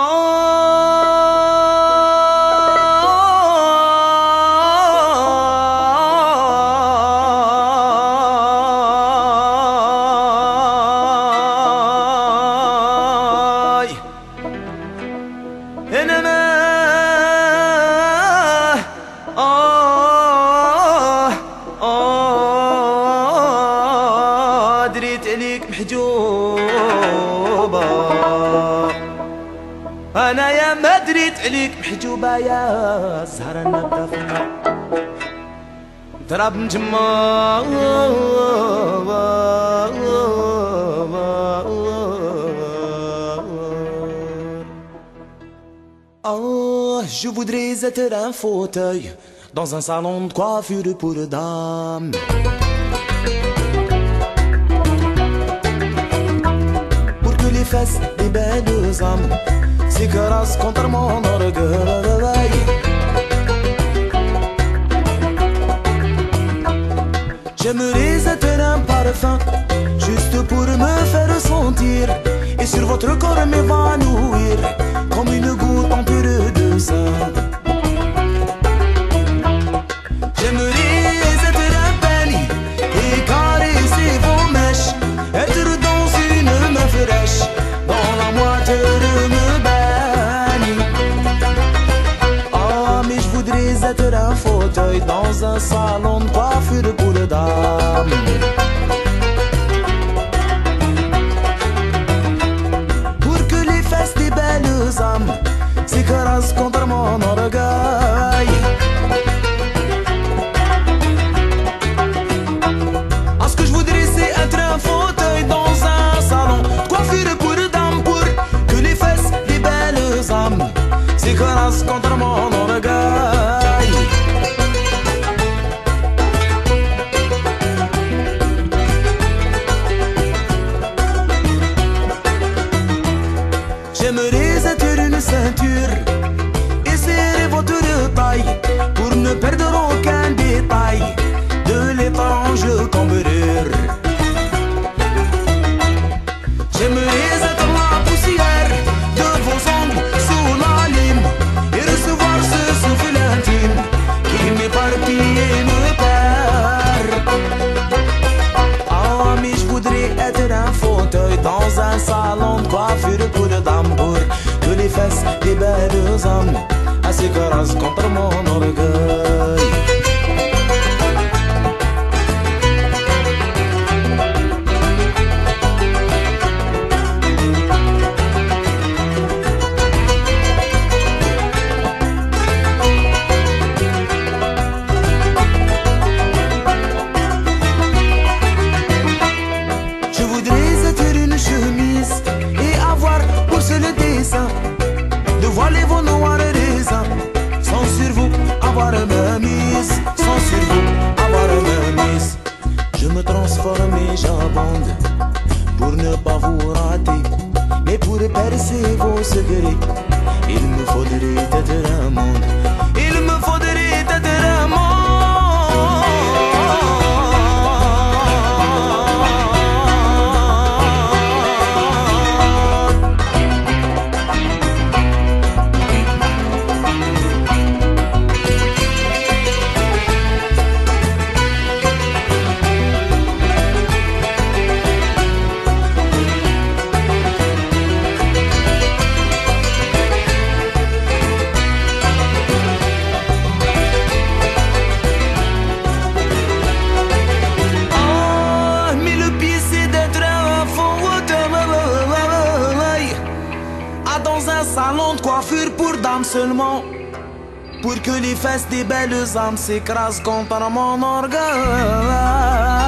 Oh. وانا يا ما دريت عليك محجوبة يا زهرة نبدا في النار ضرب نجمة Oh, je voudrais être un fauteuil dans un salon de coiffure pour dames. Des belles âmes s'écrasent contre mon orgueil. J'aimerais être un parfum juste pour me faire sentir et sur votre corps m'évanouir comme une goutte en pure de sang. Un salon de coiffure pour dames. Pour que les fesses des belles âmes s'écrasent contre mon orgueil. Ah, ce que je voudrais, c'est être un fauteuil dans un salon de coiffure pour dames. Pour que les fesses des belles âmes s'écrasent contre mon orgueil. い。S'écrasent contre percevo segreti, il mio fodere te tramon, il mio fodere seulement. Pour que les fesses des belles âmes s'écrasent contre mon orgueil